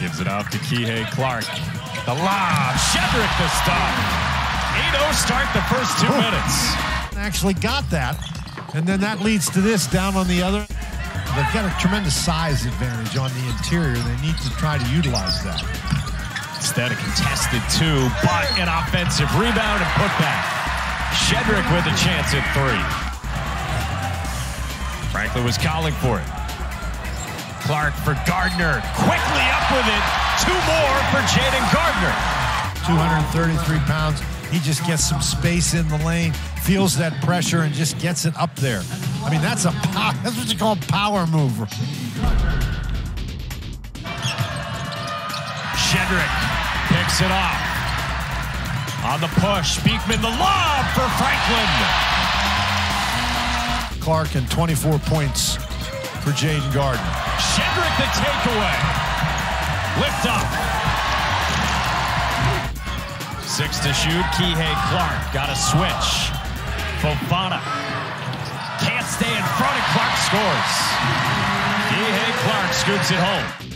Gives it off to Kihei Clark. The lob. Shedrick the stop. 8-0 start the first two minutes. Actually got that. And then that leads to this down on the other. They've got a tremendous size advantage on the interior. They need to try to utilize that. Instead, a contested two, but an offensive rebound and putback. Shedrick with a chance at three. Franklin was calling for it. Clark for Gardner. Quickly up with it. Two more for Jayden Gardner. 233 pounds. He just gets some space in the lane, feels that pressure, and just gets it up there. I mean, that's a power, that's what you call power move. Shedrick picks it off. On the push, Beekman the lob for Franklin. Clark and 24 points for Jayden Gardner. Shedrick the takeaway. Lift up. Six to shoot. Kihei Clark got a switch. Fofana can't stay in front, and Clark scores. Kihei Clark scoops it home.